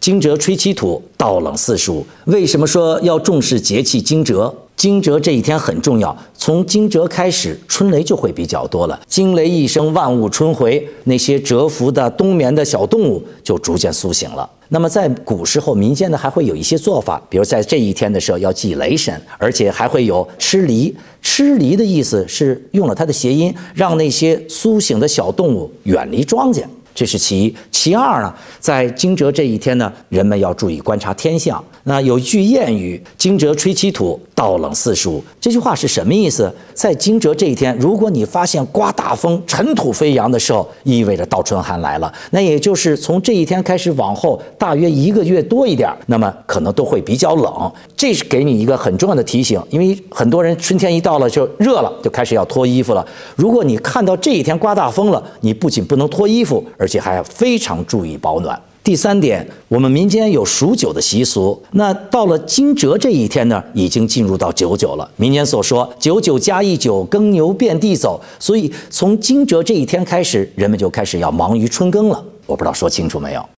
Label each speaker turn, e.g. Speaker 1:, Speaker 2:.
Speaker 1: 惊蛰吹七土，稻冷四暑。为什么说要重视节气惊蛰？惊蛰这一天很重要，从惊蛰开始，春雷就会比较多了。惊雷一声，万物春回，那些蛰伏的冬眠的小动物就逐渐苏醒了。那么在古时候，民间呢还会有一些做法，比如在这一天的时候要祭雷神，而且还会有吃梨。吃梨的意思是用了它的谐音，让那些苏醒的小动物远离庄稼。这是其一，其二呢，在惊蛰这一天呢，人们要注意观察天象。那有一句谚语：“惊蛰吹七土，稻冷四暑。”这句话是什么意思？在惊蛰这一天，如果你发现刮大风、尘土飞扬的时候，意味着倒春寒来了。那也就是从这一天开始往后，大约一个月多一点，那么可能都会比较冷。这是给你一个很重要的提醒，因为很多人春天一到了就热了，就开始要脱衣服了。如果你看到这一天刮大风了，你不仅不能脱衣服，而而且还要非常注意保暖。第三点，我们民间有数九的习俗。那到了惊蛰这一天呢，已经进入到九九了。民间所说“九九加一九，耕牛遍地走”，所以从惊蛰这一天开始，人们就开始要忙于春耕了。我不知道说清楚没有。